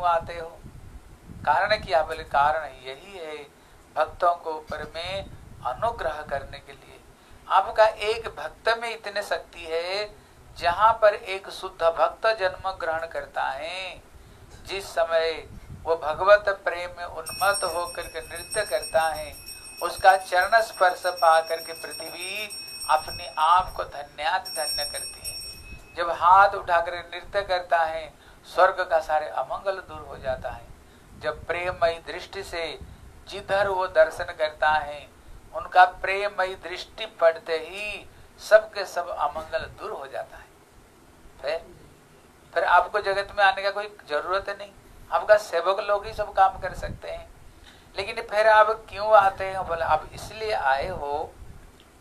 आते हो। कारण क्या बोले, कारण यही है भक्तों को ऊपर में अनुग्रह करने के लिए। आपका एक भक्त में इतने शक्ति है, जहाँ पर एक शुद्ध भक्त जन्म ग्रहण करता है। जिस समय वो भगवत प्रेम में उन्मत्त होकर के नृत्य करता है, उसका चरण स्पर्श पा करके पृथ्वी अपने आप को धन्यात धन्य करती है। जब हाथ उठाकर नृत्य करता है स्वर्ग का सारे अमंगल दूर हो जाता है। जब प्रेमयी दृष्टि से जिधर वो दर्शन करता है, उनका प्रेमयी दृष्टि पड़ते ही सबके सब अमंगल दूर हो जाता है। फिर फिर आपको जगत में आने का कोई ज़रूरत नहीं। आपका सेवक लोग ही सब काम कर सकते हैं। लेकिन फिर आप क्यों आते हैं? बोले, आप इसलिए आए हो,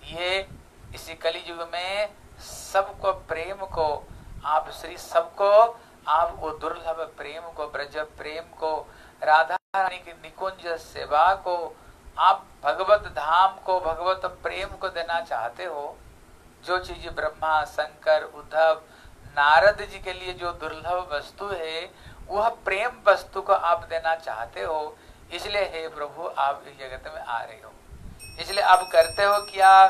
ये इसी कली युग में सबको, प्रेम को, आप श्री सबको आप वो दुर्लभ प्रेम को, ब्रज प्रेम को राधा रानी की निकुंज सेवा को, आप भगवत धाम को, भगवत प्रेम को देना चाहते हो, जो चीज़ ब्रह्मा, शंकर, उद्धव, नारद जी के लिए जो दुर्लभ वस्तु है, वह प्रेम वस्तु को आप देना चाहते हो, इसलिए हे प्रभु, आप इस जगत में आ रहे हो। इसलिए आप करते हो क्या?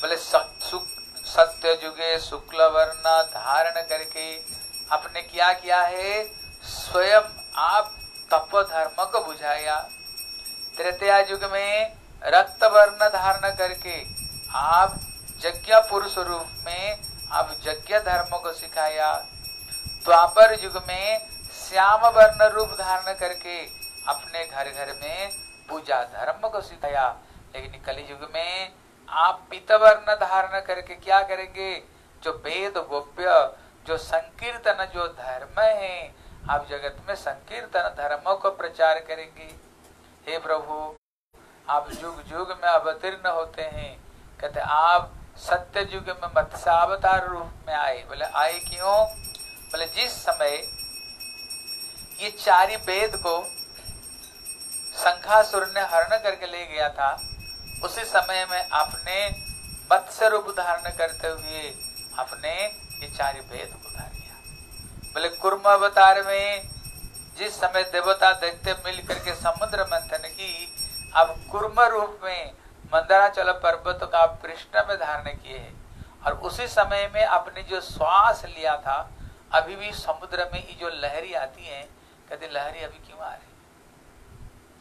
बोले सत्य जुगे शुक्ल वर्ण धारण करके आपने क्या किया है, स्वयं आप तप धर्म को बुझाया। तृतीया युग में रक्त वर्ण धारण करके आप यज्ञ पुरुष रूप में आप यज्ञ धर्म को सिखाया। द्वापर युग में श्याम वर्ण रूप धारण करके अपने घर घर में पूजा धर्म को सिखाया। लेकिन कलि युग में आप पितवर्ण धारण करके क्या करेंगे? जो वेद गोप्य जो संकीर्तन जो धर्म है, आप जगत में संकीर्तन धर्मों को प्रचार करेंगे। हे प्रभु, आप युग युग में अवतीर्ण होते हैं। कहते, आप सत्य युग में मत्स्यावतार रूप में आए। बोले, आए क्यों? बोले, जिस समय ये चारी वेद को शंखासुर ने हरण करके ले गया था, उसी समय में आपने मत्स्य रूप धारण करते हुए अपने ये चार को धार किया बोले, कुर्म अवतार में जिस समय देवता देखते मिल करके समुद्र मंथन की, अब कुर्म रूप में मंदराचल पर्वत का पृष्ठ में धारण किए और उसी समय में आपने जो श्वास लिया था, अभी भी समुद्र में ये जो लहरी आती है, कहते, लहरी अभी क्यों आ रही?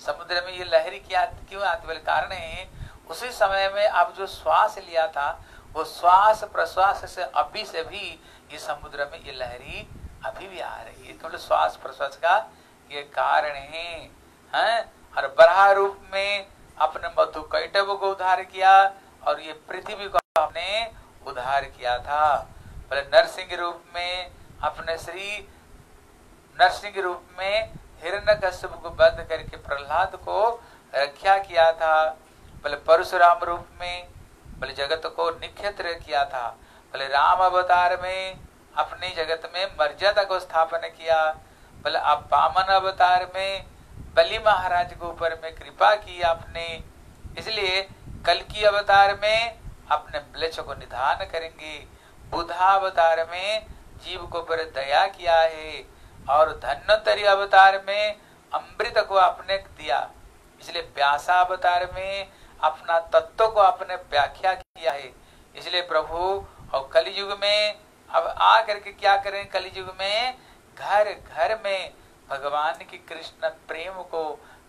समुद्र में ये लहरी क्या, क्यों आती? बोले, कारण है, उसी समय में आप जो श्वास लिया था वो श्वास प्रश्वास से अभी से भी ये समुद्र में ये लहरी अभी भी आ रही है। केवल श्वास प्रश्वास का ये कारण है, हैं? और बरहा रूप में अपने मधु कैटव को उद्धार किया और ये पृथ्वी को आपने उद्धार किया था। बोले नरसिंह रूप में अपने श्री नरसिंह रूप में हिरण्य को बंद करके प्रहलाद को रक्षा किया था। बोले परशुराम रूप में बोले जगत को निक्षेत्र किया था बोले राम अवतार में अपनी जगत में मर्यादा को स्थापन किया बोले आप बामन अवतार में बलि महाराज के ऊपर में कृपा की आपने, इसलिए कल की अवतार में अपने ब्लच को निधान करेंगे। बुधा अवतार में जीव को पर दया किया है और धन्वतरी अवतार में अमृत को आपने दिया। इसलिए प्यासा अवतार में अपना तत्व को आपने व्याख्या किया है। इसलिए प्रभु, और कलयुग में, अब आ करके क्या करें? कलयुग में घर घर में भगवान की कृष्ण प्रेम को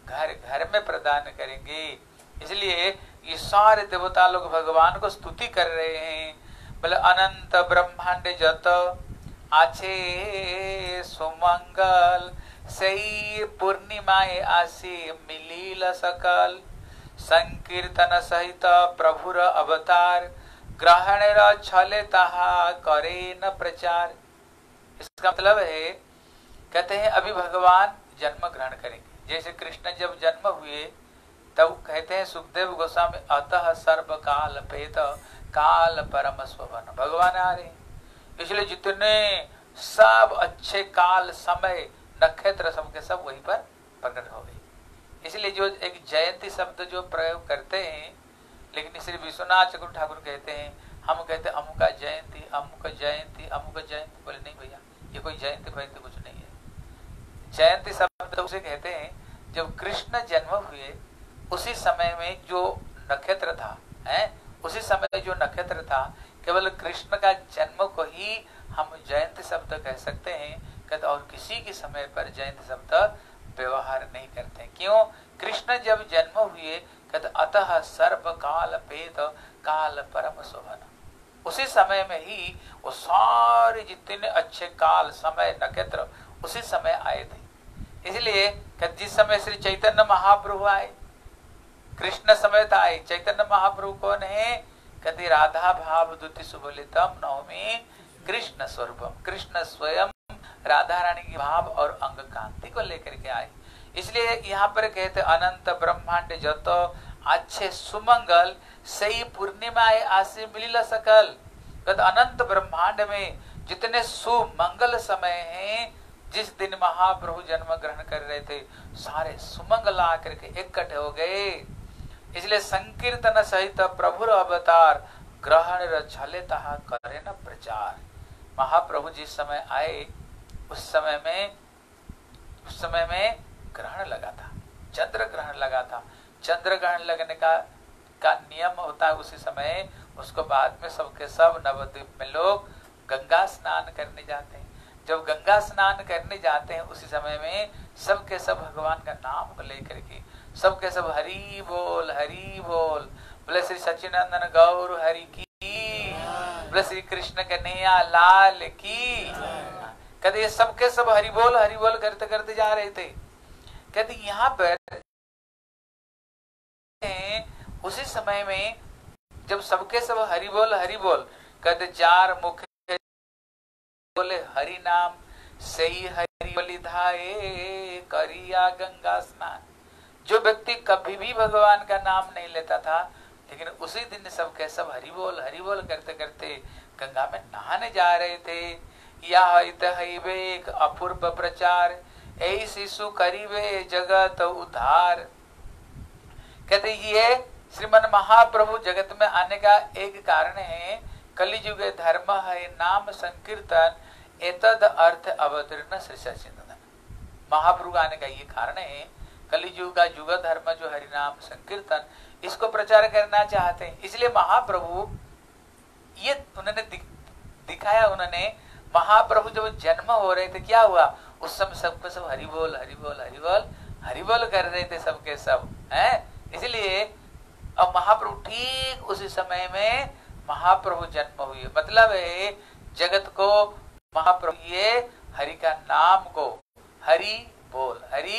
घर घर में प्रदान करेंगे। इसलिए ये सारे देवता लोग भगवान को स्तुति कर रहे हैं। बोले, अनंत ब्रह्मांड जत आछे सुमंगल, सही पूर्णिमाए आसी मिलील सकल। संकीर्तन सहित प्रभुर अवतार, ग्रहण छले तहा, करे न प्रचार। इसका मतलब है, कहते हैं, अभी भगवान जन्म ग्रहण करेंगे। जैसे कृष्ण जब जन्म हुए, तब कहते हैं, सुखदेव गोस्वामी, अतः सर्व काल पेत काल परम स्वभन भगवान आ रहे इसलिए जितने सब अच्छे काल, समय, नक्षत्र सबके सब वहीं पर प्रकट हो गए। इसलिए जो एक जयंती शब्द जो प्रयोग करते हैं, लेकिन श्री विश्वनाथ चक्र ठाकुर कहते हैं, हम कहते हैं, अमुका जयंती, अमुक जयंती अमुक जयंती। बोले, नहीं भैया, ये कोई जयंती भयंती कुछ नहीं है। जयंती शब्द तो उसे कहते हैं, जब कृष्ण जन्म हुए, उसी समय में जो नक्षत्र था, है, उसी समय जो नक्षत्र था, केवल कृष्ण का जन्म को ही हम जयंती शब्द कह सकते हैं, कहते और किसी के समय पर जयंती शब्द व्यवहार नहीं करते। क्यों? कृष्ण जब जन्म हुए अतः सर्व काल पेद काल परम शोभन उसी समय में ही वो सारे जितने अच्छे काल, समय, नक्षत्र उसी समय आए थे। इसलिए जिस समय श्री चैतन्य महाप्रभु आए, कृष्ण समेत आए चैतन्य महाप्रभु कौन है? कहते राधा भाव दुति सुबलितम नवमी कृष्ण स्वरूपम। कृष्ण स्वयं राधा रानी की भाव और अंग कांति को लेकर के आए। इसलिए यहाँ पर कहते, अनंत ब्रह्मांड जत अच्छे सुमंगल, सही पूर्णिमा आसे मिल सकल। अनंत ब्रह्मांड में जितने सुमंगल समय हैं, जिस दिन महाप्रभु जन्म ग्रहण कर रहे थे, सारे सुमंगल आकर के इकट्ठे हो गए। इसलिए संकीर्तन सहित प्रभु अवतार ग्रहण रले करे न प्रचार। महाप्रभु जिस समय आए उस समय में, उस समय में ग्रहण लगा था। चंद्र ग्रहण लगा था। चंद्र ग्रहण लगने का का नियम होता है उसी समय, उसको बाद में सबके सब नवद्वीप में लोग गंगा स्नान करने जाते हैं। जब गंगा स्नान करने जाते हैं, उसी समय में सबके सब भगवान का नाम लेकर के, सबके सब हरी बोल हरी बोल। बोले श्री सचिनंदन गौर हरि की। बोले श्री कृष्ण कन्हैया लाल की। कहते, ये सब हरि बोल हरि बोल करते करते जा रहे थे। कहते, यहाँ पर उसी समय में जब सबके सब हरि बोल हरि बोल कहते, चार मुख बोले, हरि नाम सही हरि बलिधाए करिया गंगा स्नान। जो व्यक्ति कभी भी भगवान का नाम नहीं लेता था, लेकिन उसी दिन सबके सब हरि बोल हरि बोल करते करते गंगा में नहाने जा रहे थे। यह एक अपूर्व प्रचार, ऐ शिशु करीबे जगत उद्धार। कहते ये श्रीमन महाप्रभु जगत में आने का एक कारण है कलिजुग धर्म है, नाम संकीर्तन, एतद अर्थ अवतीर्ण श्री सचिंदन। महाप्रभु आने का ये कारण है कलिजुग का युग धर्म जो हरिनाम संकीर्तन, इसको प्रचार करना चाहते हैं। इसलिए महाप्रभु, ये उन्होंने दिखाया, उन्होंने महाप्रभु जब जन्म हो रहे थे, क्या हुआ? उस समय सबको सब हरि बोल हरि बोल हरि बोल हरि बोल कर रहे थे सबके सब, हैं? इसलिए अब महाप्रभु ठीक उसी समय में महाप्रभु जन्म हुए। मतलब है, जगत को महाप्रभु ये हरि का नाम को हरि बोल हरि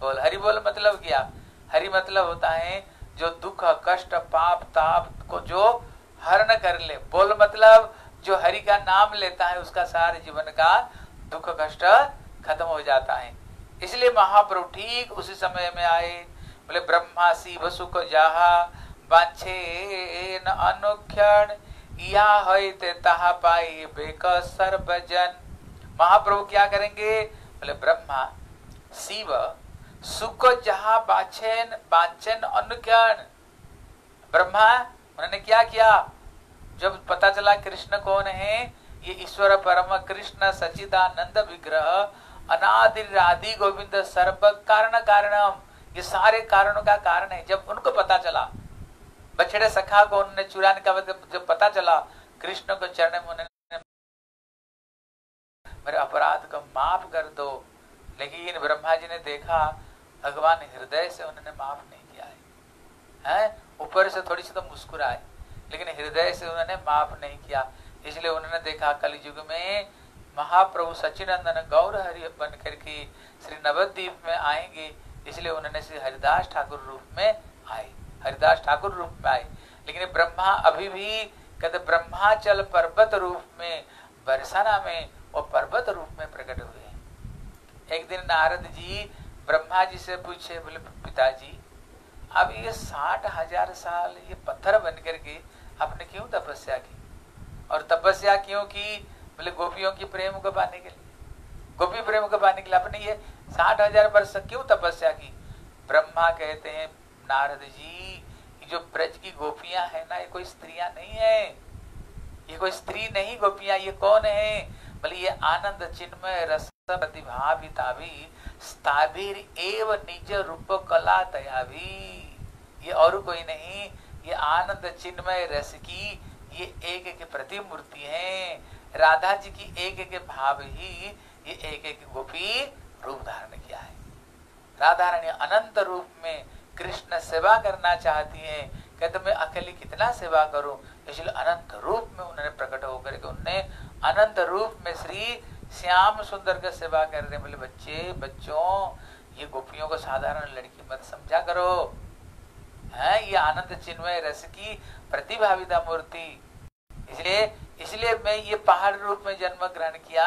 बोल हरि बोल मतलब क्या? हरि मतलब होता है जो दुख, कष्ट, पाप, ताप को जो हरण कर ले। बोल मतलब जो हरि का नाम लेता है, उसका सारे जीवन का दुख कष्ट खत्म हो जाता है। इसलिए महाप्रभु ठीक उसी समय में आए। बोले ब्रह्मा शिव सुख जहा, बाछे अनुक्षण या तहा पाई बेक सर्वजन। महाप्रभु क्या करेंगे? बोले, ब्रह्मा, शिव सुख जहा बाचन बाचन अनुज्ञान ब्रह्मा, उन्होंने क्या किया? जब पता चला कृष्ण कौन है, ये ईश्वर परम कृष्ण सचिदानंद विग्रह अनादि राधि गोविंद सर्व कारण कारणम। ये सारे कारणों का कारण है। जब उनको पता चला, बछड़े सखा को उन्होंने चुराने का जब पता चला, कृष्ण को चरण में उन्होंने मेरे अपराध को माफ़ कर दो। लेकिन ब्रह्मा जी ने देखा, भगवान हृदय से उन्होंने माफ़ नहीं किया है? ऊपर से थोड़ी सी तो मुस्कुराए। लेकिन हृदय से उन्होंने माफ़ नहीं किया। इसलिए उन्होंने देखा कलयुग में महाप्रभु सचिनंदन गौर हरि बन करके श्री नवद्वीप में आएँगे। इसलिए उन्होंने श्री हरिदास ठाकुर रूप में आए। हरिदास ठाकुर रूप में आए। लेकिन ब्रह्मा अभी भी कहते ब्रह्माचल पर्वत रूप में, बरसाना में वो पर्वत रूप में प्रकट हुए एक दिन नारद जी ब्रह्मा जी से पूछे, बोले, पिताजी अब ये साठ हज़ार साल ये पत्थर बन करके आपने क्यों तपस्या की? और तपस्या क्यों की? बोले, गोपियों की प्रेम को पाने के लिए। गोपी प्रेम को पाने के लिए आपने ये साठ हज़ार वर्ष क्यों तपस्या की? ब्रह्मा कहते हैं, नारद जी जो ब्रज की गोपियाँ है ना, ये कोई स्त्रियाँ नहीं है। ये कोई स्त्री नहीं गोपियाँ, ये कौन है? बोले, ये आनंद, चिन्मय, रस प्रतिभाविता भी स्थाविर एव निज रूप कला तया भी ये और कोई नहीं, ये आनंद चिन्मय रस की ये एक एक प्रतिमूर्ति है। राधा जी की एक एक भाव ही ये एक एक गोपी रूप धारण किया है। राधा रानी अनंत रूप में कृष्ण सेवा करना चाहती हैं। कहते मैं अकेली कितना सेवा करूँ? इसलिए अनंत रूप में उन्होंने प्रकट होकर के उन्होंने अनंत रूप में श्री श्याम सुंदर का सेवा कर रहे बोले, बच्चे, बच्चों, ये गोपियों को साधारण लड़की मत समझा करो। है, ये आनंद चिन्मय रस की प्रतिभाविता मूर्ति। इसलिए इसलिए मैं ये पहाड़ रूप में जन्म ग्रहण किया।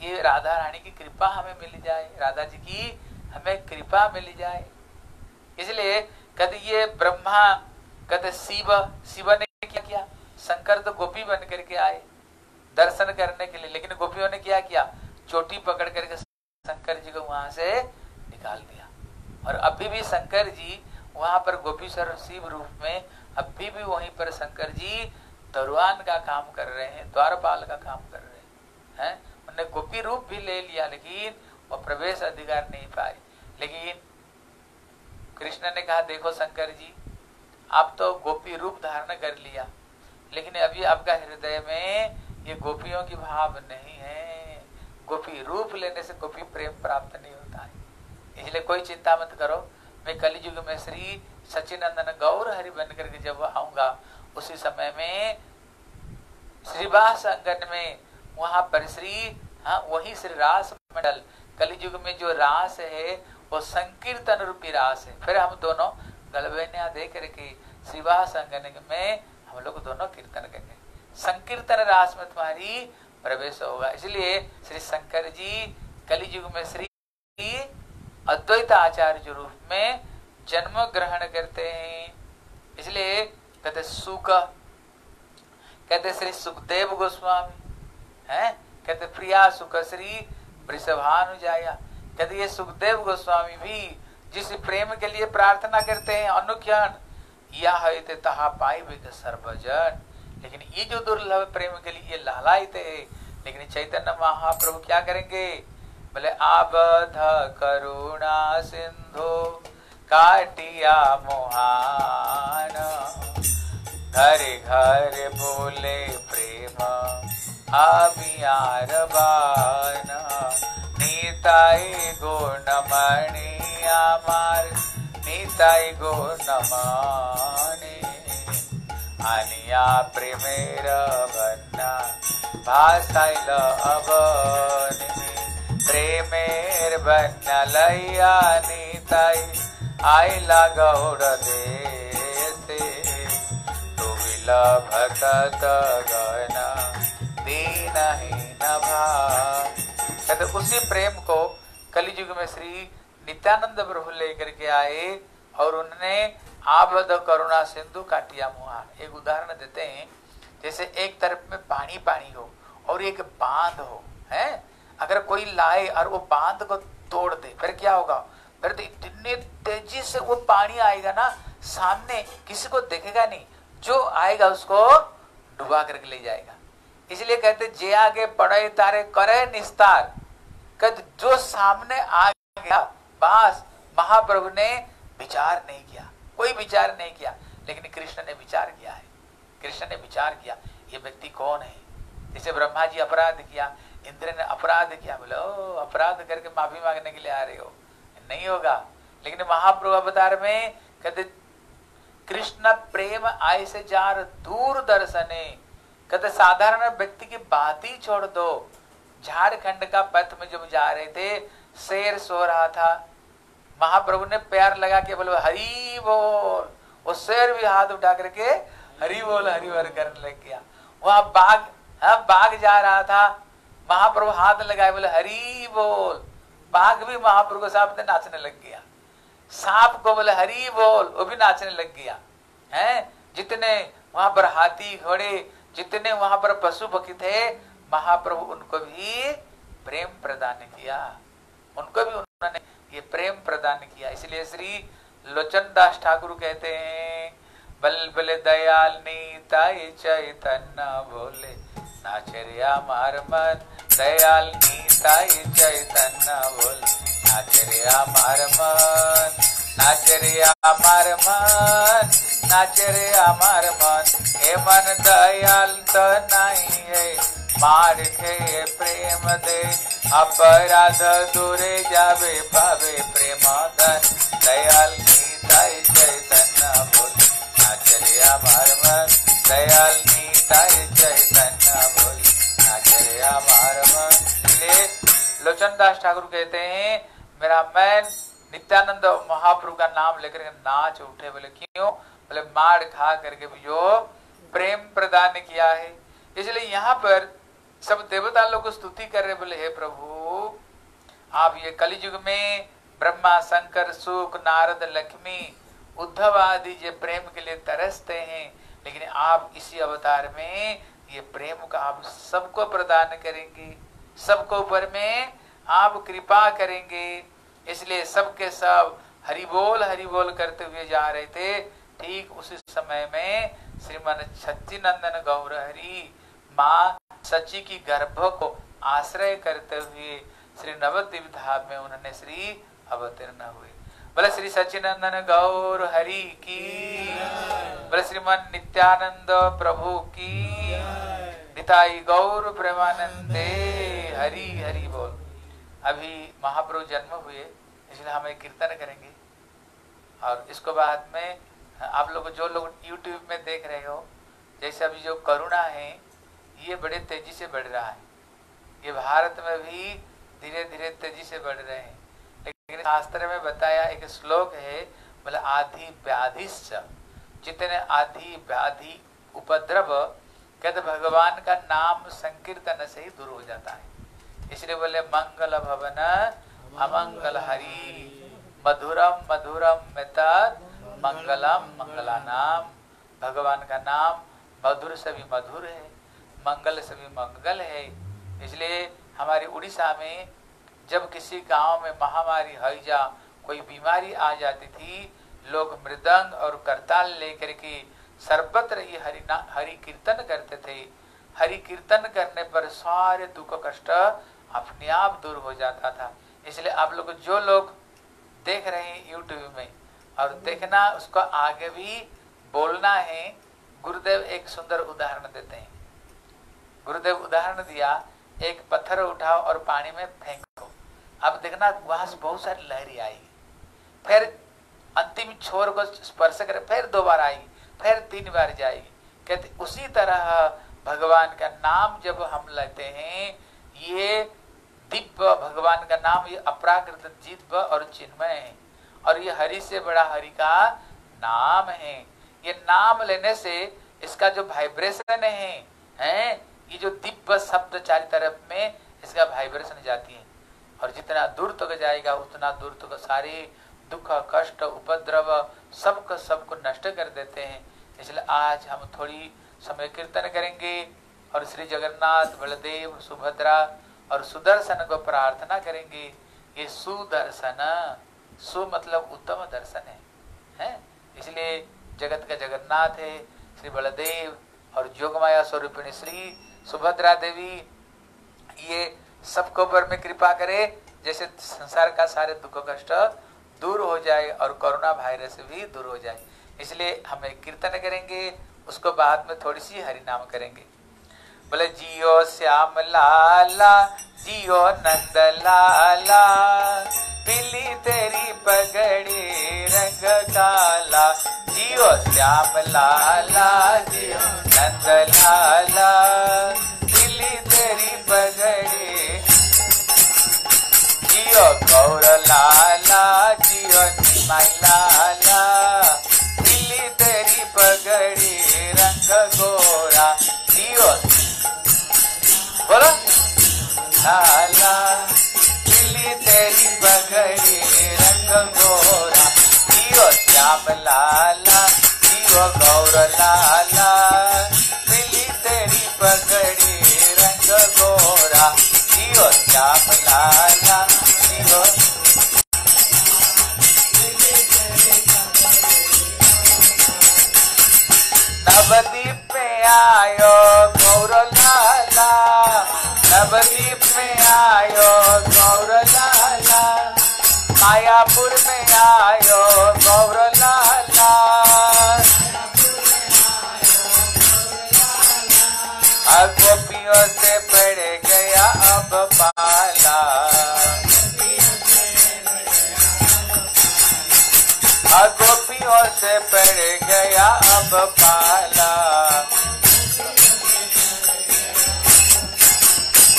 ये राधा रानी की कृपा हमें मिल जाए, राधा जी की हमें कृपा मिल जाए। इसलिए कद ये ब्रह्मा, कद शिव शिव ने क्या किया? शंकर तो गोपी बन करके आए दर्शन करने के लिए। लेकिन गोपियों ने क्या किया? चोटी पकड़ करके शंकर जी को वहाँ से निकाल दिया। और अभी भी शंकर जी वहाँ पर गोपीश्वर शिव रूप में अभी भी वहीं पर शंकर जी दरवान का काम कर रहे हैं, द्वारपाल का काम कर रहे हैं उन्होंने गोपी रूप भी ले लिया, लेकिन वो प्रवेश अधिकार नहीं पाए। लेकिन कृष्ण ने कहा, देखो शंकर जी, आप तो गोपी रूप धारण कर लिया, लेकिन अभी आपका हृदय में ये गोपियों की भाव नहीं है। गोपी रूप लेने से गोपी प्रेम प्राप्त नहीं होता है। इसलिए कोई चिंता मत करो मैं कलयुग में श्री सचिनंदन गौर हरि बन करके जब आऊँगा, उसी समय में श्रीवास अंगन में वहाँ पर श्री हाँ वही श्री रास मंडल, कलयुग में जो रास है, वो संकीर्तन रूपी रास है। फिर हम दोनों गलबेनिया दे करके श्रीवास अंगन में हम लोग दोनों कीर्तन करेंगे। संकीर्तन रास में तुम्हारी प्रवेश होगा। इसलिए श्री शंकर जी, कलयुग में श्री अद्वैत आचार्य रूप में जन्म ग्रहण करते हैं। इसलिए कहते सुख। कहते श्री सुखदेव गोस्वामी। है? कहते प्रिया सुख श्री वृषभानु जाया कहते ये सुखदेव गोस्वामी भी जिस प्रेम के लिए प्रार्थना करते हैं अनुख्यान यह तहा पाई सर्वजन। लेकिन ये जो दुर्लभ प्रेम के लिए लालायते लेकिन चैतन्य महाप्रभु क्या करेंगे? बोले आबध करुणा सिंधु, काटिया मोहान, घर घर बोले प्रेम अबियार बान, नीताई गो नमणिया मार नीताई गो नमाने अनिया प्रेमेर बन्ना भाषाई अवनी प्रेमेर बनलैया नीताई आइला गौर देसे तुविला गना दीन ही नभा कहते उसी प्रेम को कलिजुग में श्री नित्यानंद प्रभु लेकर के आए और उन्होंने आबद करुणा सिंधु काटिया मुहा एक उदाहरण देते हैं, जैसे एक तरफ़ में पानी पानी हो और एक बाँध हो, है? अगर कोई लाए और वो बाँध को तोड़ दे, फिर क्या होगा? फिर तो इतने तेज़ी से वो पानी आएगा ना, सामने किसी को देखेगा नहीं। जो आएगा उसको डुबा करके ले जाएगा। इसलिए कहते, जे आगे पड़े तारे करे निस्तार। कद जो सामने आ गया पास महाप्रभु ने विचार नहीं किया। कोई विचार नहीं किया, लेकिन कृष्ण ने विचार किया है। कृष्ण ने विचार किया, ये व्यक्ति कौन है? जैसे ब्रह्मा जी अपराध किया। इंद्र ने अपराध किया। बोले ओ अपराध करके माफ़ी मांगने के लिए आ रहे हो? नहीं होगा। लेकिन महाप्रभु अवतार में कहते कृष्ण प्रेम आय से जार दूर दर्शने कहते साधारण व्यक्ति की बात ही छोड़ दो। झारखंड का पथ में जब जा रहे थे, शेर सो रहा था। महाप्रभु ने प्यार लगा के बोले, हरी बोल। वो शेर भी हाथ उठा करके हरी बोल हरी बोल करने लग गया। वहाँ बाघ हाँ बाघ जा रहा था। महाप्रभु हाथ लगाए बोले, हरी बोल। बाघ भी महाप्रभु के सामने नाचने लग गया। सांप को बोले, हरी बोल। वो भी नाचने लग गया। है? जितने वहाँ पर हाथी घोड़े, जितने वहाँ पर पशु पक्षी थे, महाप्रभु उनको भी प्रेम प्रदान किया। उनको भी उन्होंने ये प्रेम प्रदान किया। इसलिए श्री लोचन दास ठाकुर कहते हैं बल बल दयाल नीता चैतन्य बोले। नाचरिया मार मन दयाल नीताई चैतन्य बोल। नाचरिया मार मन नाचरिया मार मन नाचरिया मार मन हे मन दयाल तो नहीं है मार के प्रेम दे। अपराध दूरे जावे पावे प्रेम दन दयाल नीताई चैतन्य बोल। नाचरिया मार मन दयाल नीताय चैतन्य बोली आचर्या मारम इसलिए ठाकुर कहते हैं, मेरा मैन नित्यानंद महाप्रभु का नाम लेकर नाच उठे, बोले, क्यों? बोले, मार खा करके जो प्रेम प्रदान किया है। इसलिए यहाँ पर सब देवता लोग स्तुति कर रहे, बोले, हे प्रभु, आप ये कलयुग में ब्रह्मा, शंकर, सुख, नारद, लक्ष्मी, उद्धव आदि ये प्रेम के लिए तरसते हैं। लेकिन आप इसी अवतार में ये प्रेम का आप सबको प्रदान करेंगे, सबको ऊपर में आप कृपा करेंगे। इसलिए सबके सब हरि बोल हरि बोल करते हुए जा रहे थे। ठीक उसी समय में श्रीमन सच्चिनंदन गौर हरि माँ सची की गर्भ को आश्रय करते हुए श्री नवद्वीप धाम में उन्होंने श्री अवतीर्ण हुए। बोले श्री सच्चिनंदन गौर हरि की। बोले श्रीमन नित्यानंद प्रभु की। निताई गौर प्रेमानंदे हरि हरि बोल। अभी महाप्रभु जन्म हुए, इसलिए हम एक कीर्तन करेंगे। और इसको बाद में आप लोग जो लोग यूट्यूब में देख रहे हो, जैसे अभी जो करुणा है, ये बड़े तेज़ी से बढ़ रहा है। ये भारत में भी धीरे धीरे तेज़ी से बढ़ रहे हैं। लेकिन शास्त्र में बताया एक श्लोक है, बोले, आधि व्याधिश्च। जितने आधि व्याधि उपद्रव कहते भगवान का नाम संकीर्तन से ही दूर हो जाता है। इसलिए बोले, मंगल भवन, अमंगल हरि, मधुरम मधुरम मेता मंगलम मंगला नाम भगवान का नाम मधुर से भी मधुर है, मंगल से भी मंगल है। इसलिए हमारी उड़ीसा में जब किसी गाँव में महामारी, हैजा, कोई बीमारी आ जाती थी, लोग मृदंग और करताल लेकर के सर्वत्र ये हरि हरि कीर्तन करते थे। हरि कीर्तन करने पर सारे दुख कष्ट अपने आप दूर हो जाता था। इसलिए आप लोग जो लोग देख रहे हैं यूट्यूब में और देखना, उसको आगे भी बोलना है, गुरुदेव एक सुंदर उदाहरण देते हैं। गुरुदेव उदाहरण दिया, एक पत्थर उठाओ और पानी में फेंको। अब देखना, वहाँ से बहुत सारी लहरी आएगी फिर अंतिम छोर को स्पर्श करे, फिर दो बार आएगी फिर तीन बार जाएगी कहते, उसी तरह भगवान का नाम जब हम लेते हैं, ये दिव्य भगवान का नाम, ये अपराकृत दिव्य और चिन्मय है। और ये हरि से बड़ा हरि का नाम है। ये नाम लेने से इसका जो वाइब्रेशन है, हैं, ये जो दिव्य शब्द चार तरफ़ में इसका वाइब्रेशन जाती है। और जितना दूर तक जाएगा, उतना दूर तक सारे दुख, कष्ट, उपद्रव सब सबको सबको नष्ट कर देते हैं। इसलिए आज हम थोड़ी समय कीर्तन करेंगे और श्री जगन्नाथ, बलदेव, सुभद्रा और सुदर्शन को प्रार्थना करेंगे। ये सुदर्शन, सु मतलब उत्तम दर्शन है, हैं? इसलिए जगत का जगन्नाथ है, श्री बलदेव और जोगमाया स्वरूपिणी, श्री सुभद्रा देवी, ये सबको ऊपर में कृपा करे, जैसे संसार का सारे दुख कष्ट दूर हो जाए और कोरोना वायरस भी दूर हो जाए। इसलिए हम कीर्तन करेंगे, उसको बाद में थोड़ी सी हरि नाम करेंगे। बोले, जियो श्याम लाला जियो नंद लाला पीली तेरी पगड़ी रंग काला जियो श्याम लाला जियो नंद लाला जियो गौर लाला जियो निमाई लाला पीली तेरी पगड़ी रंग गोरा जियो बोलो लाला पीली तेरी पगड़ी रंग गोरा जियो श्याम लाला जियो गौर लाला पीली तेरी पगड़ी रंग गोरा जियो श्याम लाला आयो गौर लाला, नवदीप में आयो गौर लाला, मायापुर में आयो गौर लाला। गोपियों से पड़ गया अब पाला। गोपियों से पड़ गया अब पाला।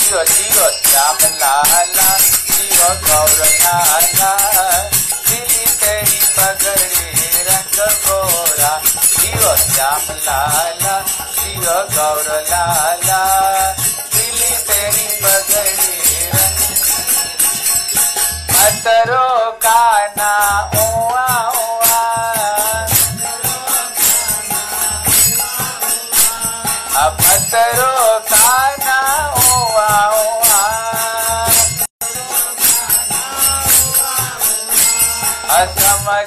जियो जियो श्याम लाला जियो गौर लाला दिली तेरी पगड़ी रंग गोरा जियो श्याम लाला जियो गौर लाला दिली तेरी पगड़ी रंग मतरो काना उआ उआ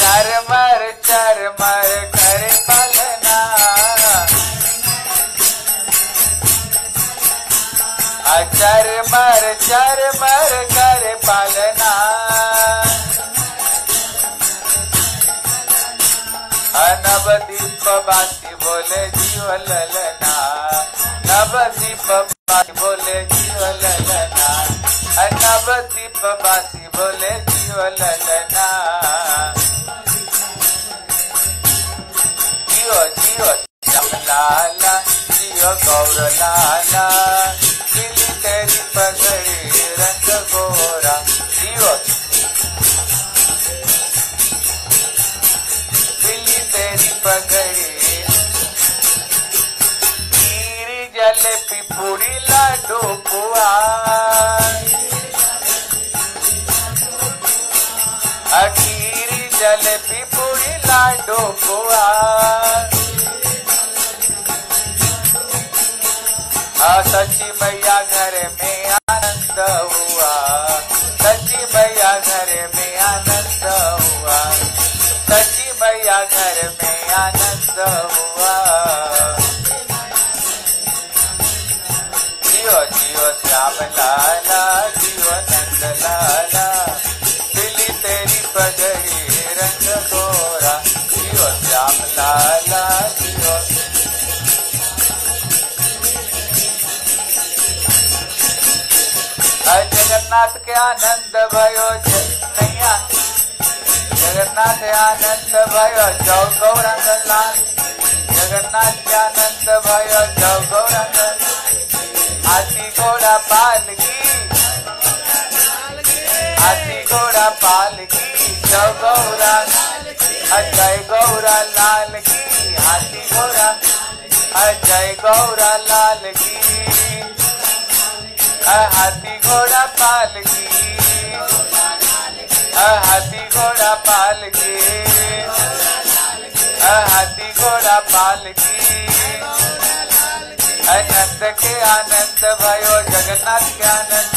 चरमर चरमर कर पलना। चरमर चरमर कर पालना। नवदीप बासी बोले, जीव ललना। नवदीप बासी बोले, जीव ललना। नवदीप बासी बोले, जीव ललना। लाला, जियो गौर लाला। दिली तेरी पगड़ी, रंग गोरा। जियो। दिली तेरी पगड़ी। खीरी जल पिपुड़ी लाडो पुआ। अखीरी जल पिपुड़ी लाडो पुआ। सची मैया घर में आनंद हुआ। सची मैया घर में आनंद हुआ। सची मैया घर में आनंद हुआ। जियो जियो श्याम लाला, जियो नंद लाला। जगन्नाथ के आनंद भयो नैया जगन्नाथ आनंद भयो। जौ गौरंग लाल, जगन्नाथ के आनंद भयो। जौ गौरंग हाथी घोड़ा पालकी हाथी घोड़ा पालकी जौ गौरा, अजय गौरा लाल की हाथी घोड़ा, अजय गौरा लाल की। हाथी घोड़ा पाल हाथी घोड़ा पाल हाथी घोड़ा पाल की। के आनंद भयो, जगन्नाथ के आनंद,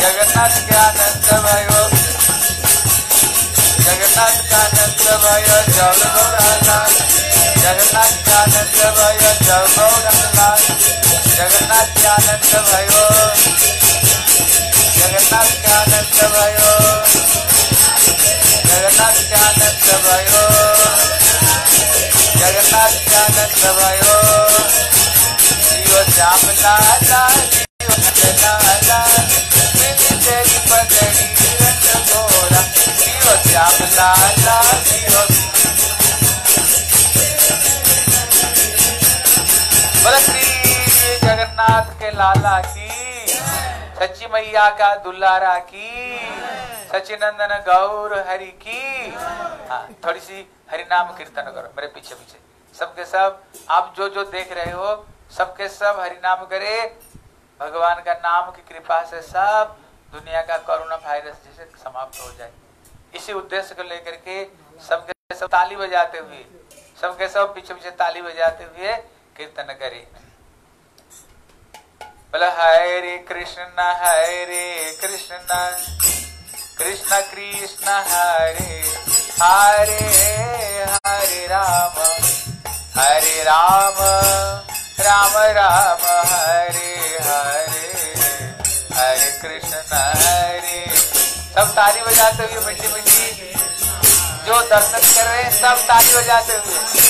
जगन्नाथ के आनंद भयो। जगन्नाथ का आनंद भयो जल गौरालाल जगन्नाथ का आनंद भयो जल गौरालाल जगन्नाथ के आनंद भयो जगन्नाथ के आनंद भयो जगन्नाथ के आनंद भयो जगन्नाथ के आनंद भयो जियो श्याम लाला जियो नंद लाला मिली तेरी रंग गोरा जियो श्याम लाला जगन्नाथ के लाला की। सची मैया का दुल्लारा की। सचिनंदन गौर हरि की। हाँ थोड़ी सी हरि नाम कीर्तन करो, मेरे पीछे पीछे। सबके सब, आप जो जो देख रहे हो, सबके सब हरि नाम करे। भगवान का नाम की कृपा से सब दुनिया का कोरोना वायरस जैसे समाप्त हो जाए। इसी उद्देश्य को लेकर के सबके सब ताली बजाते हुए, सबके सब पीछे पीछे ताली बजाते हुए कीर्तन करे। बोले हरे कृष्ण हरे कृष्ण कृष्ण कृष्ण हरे हरे हरे राम हरे राम राम राम हरे हरे हरे कृष्ण हरे सब ताली बजाते हुए मिट्टी मिट्टी, जो दर्शन कर रहे हैं, सब ताली बजाते हुए।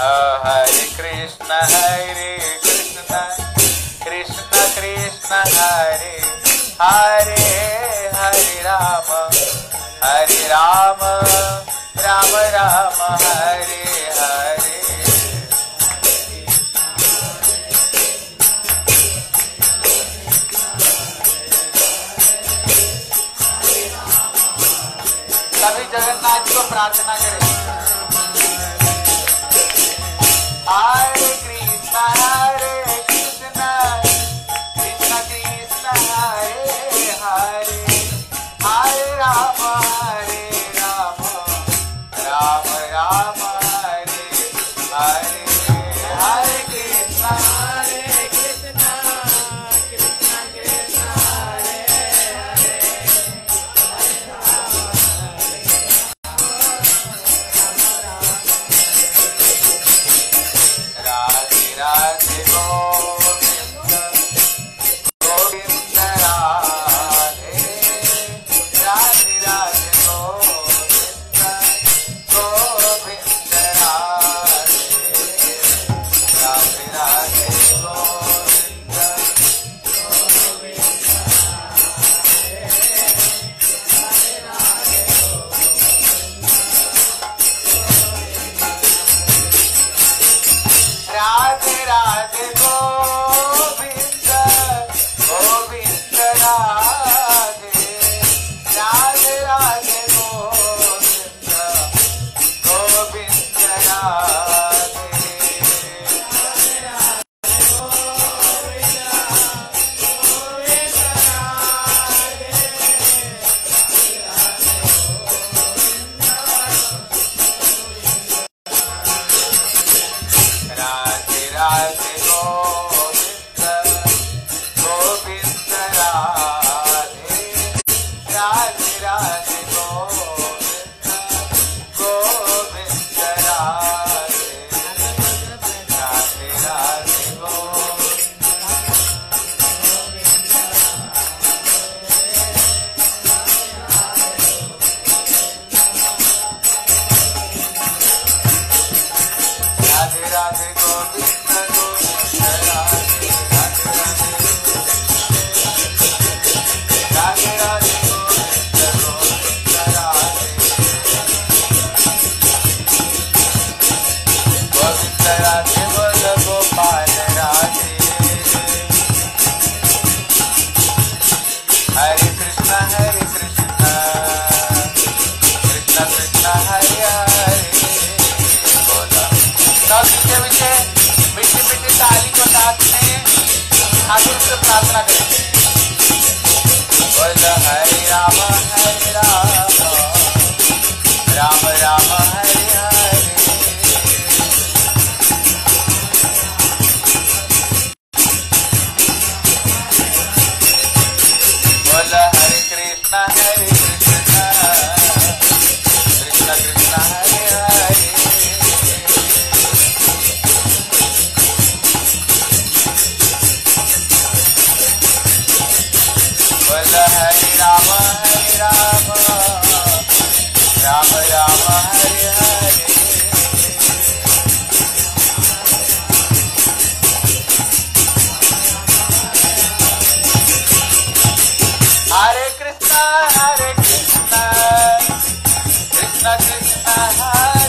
हरे कृष्ण हरे कृष्ण कृष्ण कृष्ण, हरे हरे हरे राम हरे राम राम राम, हरे हरे। सभी जगन्नाथ को प्रार्थना करें। Hare Krishna, कृष्णा कृष्णा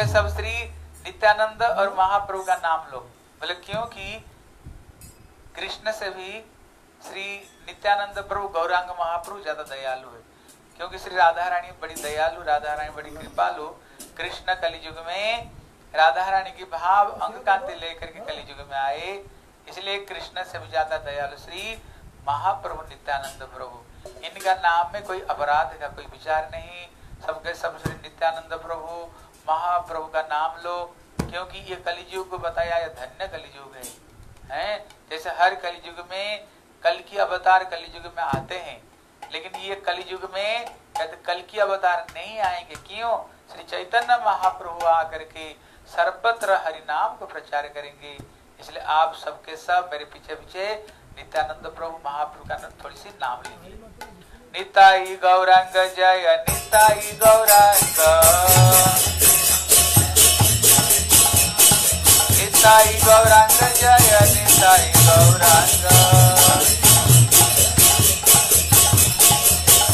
सबके सब श्री नित्यानंद और महाप्रभु का नाम लो। बोले, क्योंकि कृष्ण से भी श्री नित्यानंद प्रभु, गौरांग महाप्रभु ज़्यादा दयालु है। क्योंकि श्री राधा रानी बड़ी दयालु राधा रानी बड़ी कृपालु, कृष्ण कलियुग में राधा रानी की भाव, अंग कांति लेकर के कलियुग में आए। इसलिए कृष्ण से भी ज़्यादा दयालु श्री महाप्रभु नित्यानंद प्रभु। इनका नाम में कोई अपराध का कोई विचार नहीं। सबके सब श्री नित्यानंद प्रभु महाप्रभु का नाम लो, क्योंकि ये कलियुग को बताया, ये धन्य कलियुग है। हैं? जैसे हर कलियुग में, कल की अवतार कलियुग में आते हैं, लेकिन ये कलियुग में कल की अवतार नहीं आएँगे। क्यों? श्री चैतन्य महाप्रभु आकर के सर्वत्र हरि नाम को प्रचार करेंगे। इसलिए आप सबके सब मेरे पीछे पीछे नित्यानंद प्रभु महाप्रभु का थोड़ी सी नाम लीजिए निताई गौरांग जय निताई गौरांग निताई गौरांग जय निताई गौरांग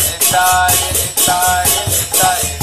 निताई निताई निताई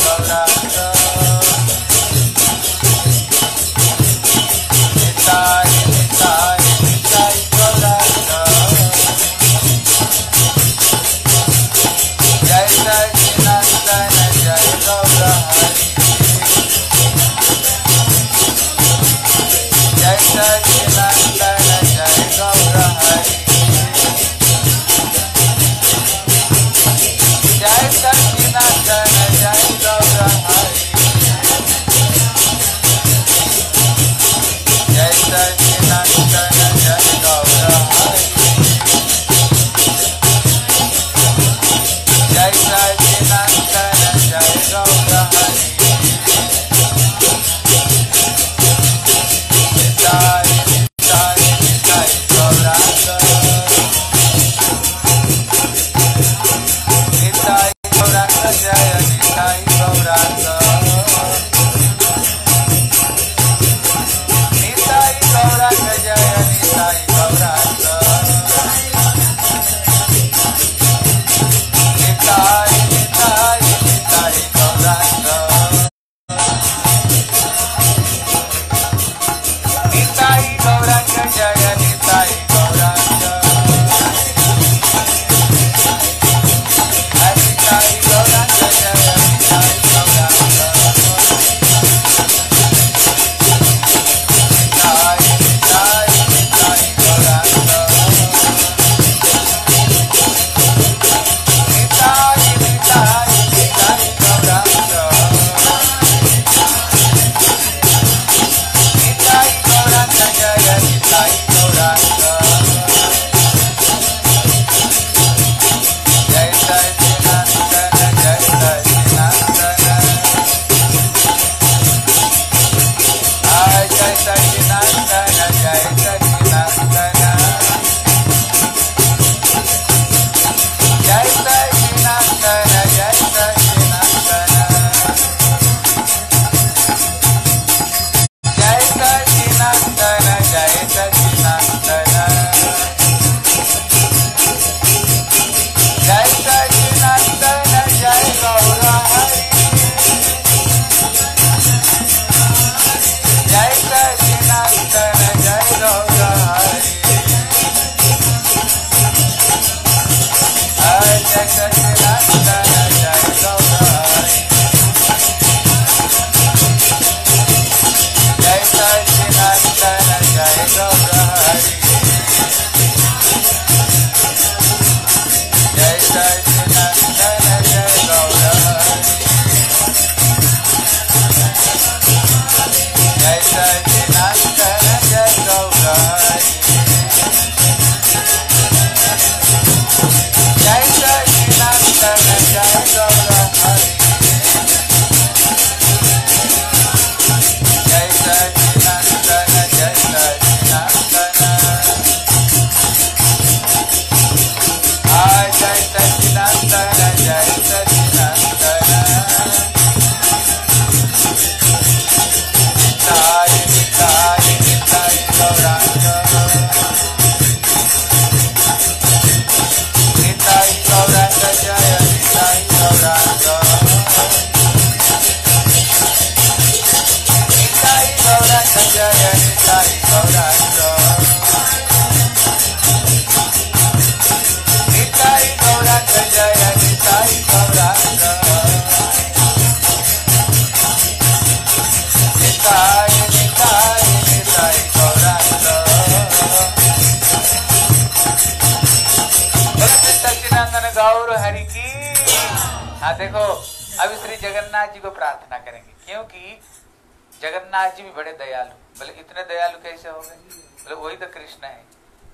जी भी बड़े दयालु बोले इतने दयालु कैसे हो गए बोले वही तो कृष्ण है।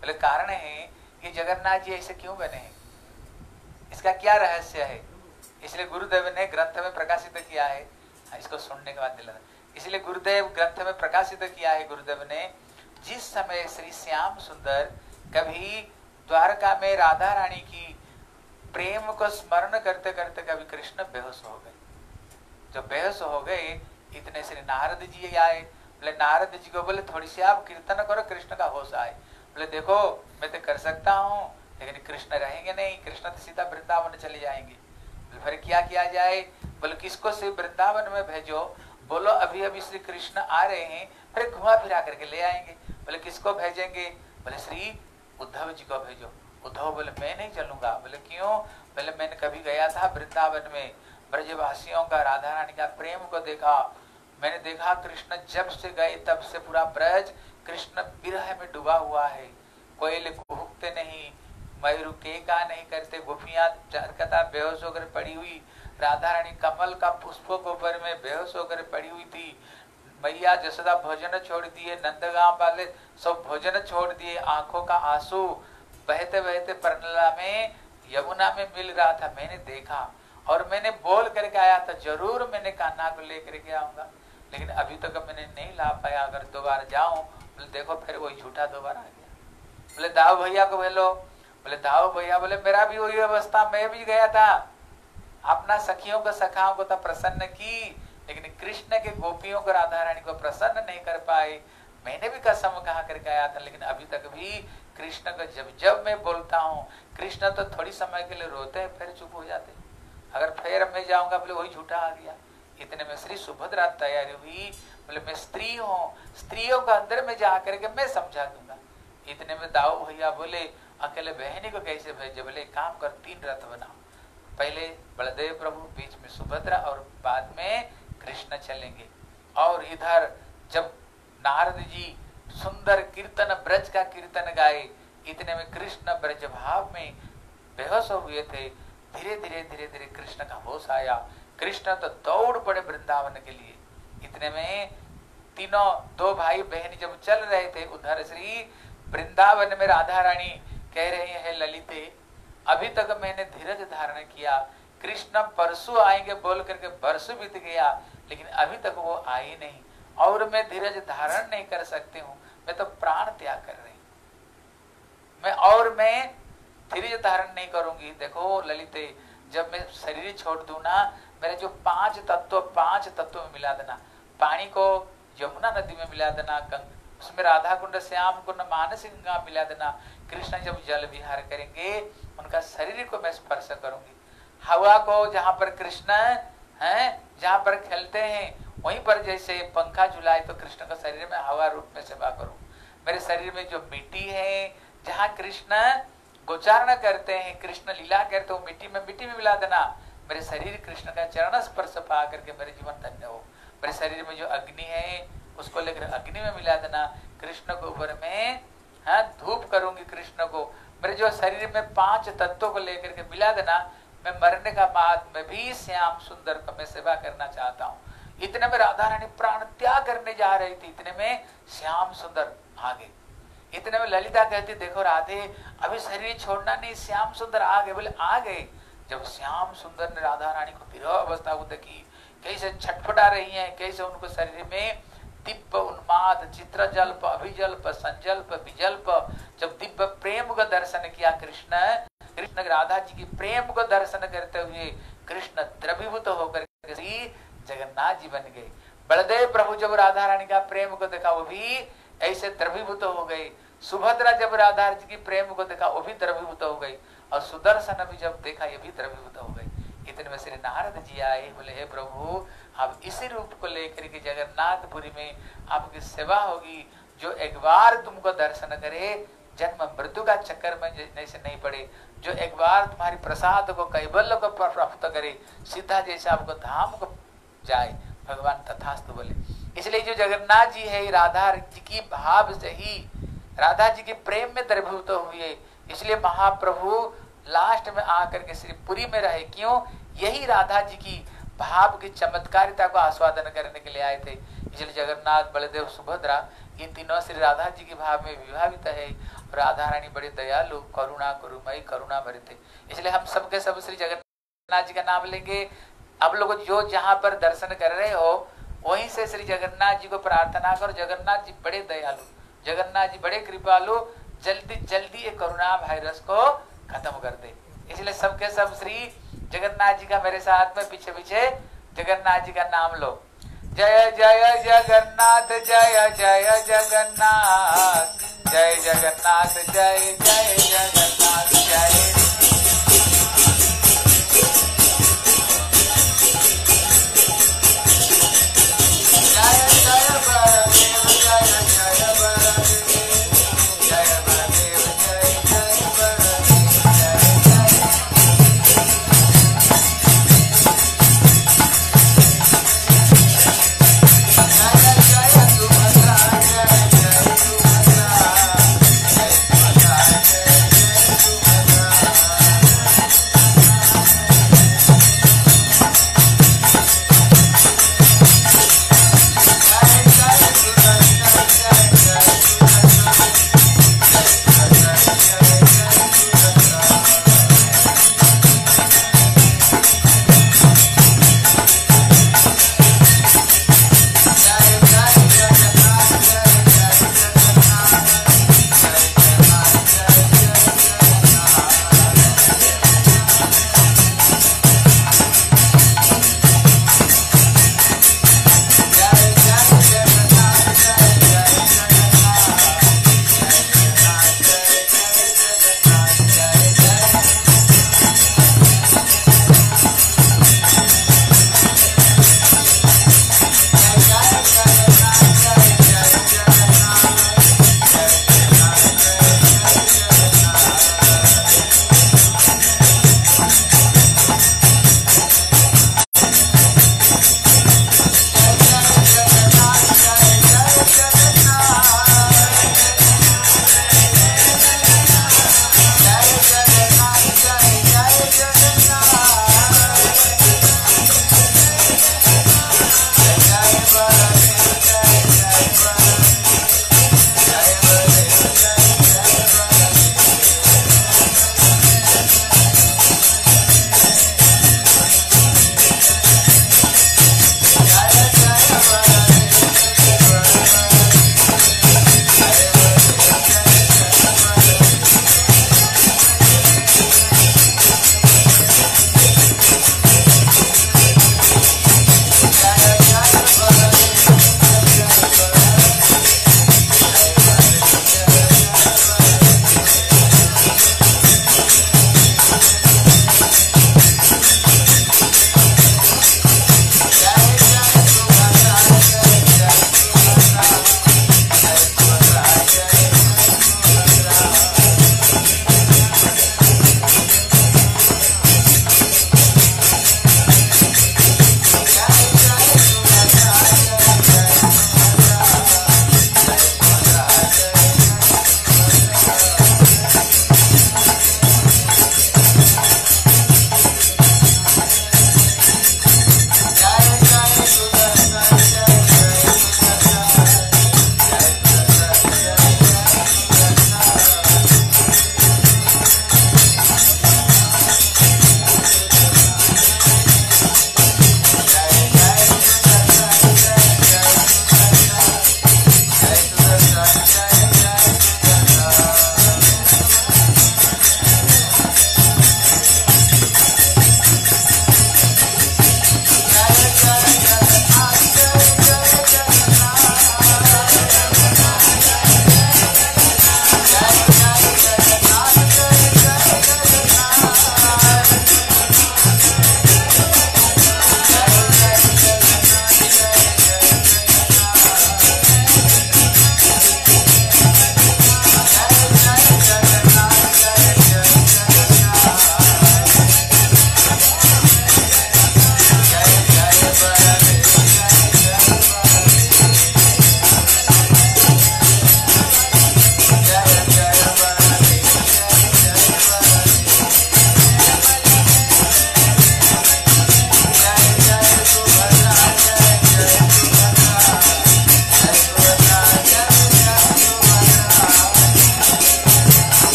बोले कारण है कि जगन्नाथ जी ऐसे क्यों बने हैं? इसका क्या रहस्य है? इसलिए गुरुदेव ने ग्रंथ में प्रकाशित किया है। हाँ, इसको सुनने के बाद दिला इसलिए गुरुदेव ग्रंथ में प्रकाशित किया है गुरुदेव ने जिस समय श्री श्याम सुंदर कभी द्वारका में राधा रानी की प्रेम को स्मरण करते करते कभी कृष्ण बेहोश हो गए। जब बेहोश हो गए इतने श्री नारद जी आए, बोले, नारद जी को बोले, थोड़ी सी आप कीर्तन करो, कृष्ण का होश आए। बोले, देखो, मैं तो कर सकता हूँ, लेकिन कृष्ण रहेंगे नहीं, कृष्ण तो सीधा वृंदावन चले जाएँगे। बोले, फिर क्या किया जाए? बोले, किसको से वृंदावन में भेजो? बोलो, अभी अभी श्री कृष्ण आ रहे हैं, फिर घुमा फिरा करके ले आएँगे। बोले, किसको भेजेंगे? बोले, श्री उद्धव जी को भेजो। उद्धव बोले, मैं नहीं चलूँगा। बोले, क्यों? बोले, मैंने कभी गया था वृंदावन में, ब्रजवासियों का, राधा रानी का प्रेम को देखा मैंने देखा कृष्ण जब से गए, तब से पूरा ब्रज कृष्ण विरह में डूबा हुआ है। कोयल कुहकते नहीं, मयूर के का नहीं करते, गोपियाँ चरकता बेहोश होकर पड़ी हुई। राधा रानी कमल का पुष्पों के ऊपर में बेहोश होकर पड़ी हुई थी। मैया जसोदा भोजन छोड़ दिए, नंदगांव वाले सब भोजन छोड़ दिए, आँखों का आँसू बहते बहते परनला में, यमुना में मिल रहा था, मैंने देखा। और मैंने बोल करके आया था, ज़रूर मैंने कान्हा को लेकर के आऊँगा। लेकिन अभी तक मैंने नहीं ला पाया। अगर दोबारा जाऊँ, बोले, देखो, फिर वही झूठा दोबारा आ गया। बोले दाऊ भैया को बोलो। बोले दाऊ भैया। बोले, मेरा भी वही अवस्था, मैं भी गया था। अपना सखियों को, सखाओं को तो प्रसन्न की, लेकिन कृष्ण के गोपियों को राधा रानी को प्रसन्न नहीं कर पाए। मैंने भी कसम कहा करके आया था, लेकिन अभी तक भी कृष्ण को जब जब मैं बोलता हूँ, कृष्ण तो थोड़ी समय के लिए रोते हैं, फिर चुप हो जाते अगर फिर मैं जाऊँगा, बोले, वही झूठा आ गया। इतने में श्री सुभद्रा तैयारी हुई? बोले, मैं स्त्री हूँ। स्त्रियों का अंदर में जा करके मैं समझा दूँगा। इतने में दाऊ भैया बोले, अकेले बहनी को कैसे भेजे? बोले काम कर, तीन रथ बनाओ। पहले बलदेव प्रभु, बीच में सुभद्रा और बाद में कृष्ण चलेंगे। और इधर जब नारद जी सुंदर कीर्तन, ब्रज का कीर्तन गाए, इतने में कृष्ण ब्रज भाव में बेहोश हुए थे। धीरे धीरे धीरे धीरे कृष्ण का होश आया। कृष्ण तो दौड़ पड़े वृंदावन के लिए। इतने में तीनों, दो भाई बहन जब चल रहे थे उधर, श्री वृंदावन में राधा रानी कह रही है, ललिते, अभी तक मैंने धीरज धारण किया। कृष्ण परसों आएँगे बोल करके बरसों बीत गया, लेकिन अभी तक वो आए नहीं। और मैं धीरज धारण नहीं कर सकती हूँ, मैं तो प्राण त्याग कर रही मैं और मैं धीरज धारण नहीं करूँगी। देखो, ललिते, जब मैं शरीर छोड़ दू ना मेरे जो पाँच तत्व पाँच तत्व में मिला देना। पानी को यमुना नदी में मिला देना उसमें राधा कुंड श्याम कुंड मानस गंगा मिला देना। कृष्ण जब जल विहार करेंगे, उनका शरीर को मैं स्पर्श करूँगी। हवा को जहाँ पर कृष्ण है, जहाँ पर खेलते हैं, वहीं पर जैसे पंखा झुलाए तो कृष्ण का शरीर में हवा रूप में सेवा करूँ। मेरे शरीर में जो मिट्टी है, जहाँ कृष्ण गोचारण करते हैं, कृष्ण लीला करते हो मिट्टी में मिट्टी में मिला देना। मेरे शरीर कृष्ण का चरण स्पर्श पा करके मेरे जीवन धन्य हो। मेरे शरीर में जो अग्नि है, उसको लेकर अग्नि में मिला देना। कृष्ण को ऊपर में हाँ धूप करूँगी कृष्ण को। मेरे जो शरीर में पाँच तत्वों को लेकर के मिला देना, मैं मरने का बाद में भी श्याम सुंदर को मैं सेवा करना चाहता हूँ। इतने में राधा रानी प्राण त्याग करने जा रही थी, इतने में श्याम सुंदर आ गए इतने में ललिता कहती, देखो राधे, अभी शरीर छोड़ना नहीं, श्याम सुंदर आ गए बोले आ गए जब श्याम सुंदर ने राधा रानी को विरह अवस्था को देखी, कैसे छटपटा रही हैं, कैसे उनको शरीर में दिव्य उन्माद चित्र जल्प अभिजल्प, संजल्प, विजल्प, जब दिव्य प्रेम का दर्शन किया कृष्ण कृष्ण राधा जी की प्रेम को दर्शन करते हुए कृष्ण द्रवीभूत होकर जगन्नाथ जी बन गए। बलदेव प्रभु जब राधा रानी का प्रेम को देखा, वो भी ऐसे द्रवीभूत हो गए। सुभद्रा जब राधा जी की प्रेम को देखा, वो भी द्रवीभूत हो गई और सुदर्शन भी जब देखा, ये भी द्रवीभूत हो गई। इतने में श्री नारद जी आए, बोले, हे प्रभु, आप इसी रूप को लेकर के जगन्नाथपुरी में आपकी सेवा होगी। जो एक बार तुमको दर्शन करे, जन्म मृत्यु का चक्कर में जैसे नहीं पड़े। जो एक बार तुम्हारी प्रसाद को, कैबल्य को प्राप्त करे, सीधा जैसे आपको धाम को जाए, भगवान तथास्तु बोले। इसलिए जो जगन्नाथ जी है राधा जी की भाव से ही, राधा जी के प्रेम में द्रभूत हुए। इसलिए महाप्रभु लास्ट में आकर के श्री पुरी में रहे। क्यों? यही राधा जी की भाव की चमत्कारिता को आस्वादन करने के लिए आए थे। इसलिए जगन्नाथ, बलदेव, सुभद्रा ये तीनों श्री राधा जी के भाव में विभावित है राधा रानी बड़े दयालु, करुणा करुमयी करुणा भरे थे। इसलिए हम सबके सब श्री जगन्नाथ जी का नाम लेंगे। अब लोग, जो जहाँ पर दर्शन कर रहे हो, वहीं से श्री जगन्नाथ जी को प्रार्थना करो। जगन्नाथ जी बड़े दयालु, जगन्नाथ जी बड़े कृपालु जल्दी जल्दी ये कोरोना वायरस को खत्म कर दे। इसलिए सबके सब श्री जगन्नाथ जी का मेरे साथ में पीछे पीछे जगन्नाथ जी का नाम लो। जय जय जगन्नाथ, जय जय जगन्नाथ जय जगन्नाथ जय जय जगन्नाथ, जय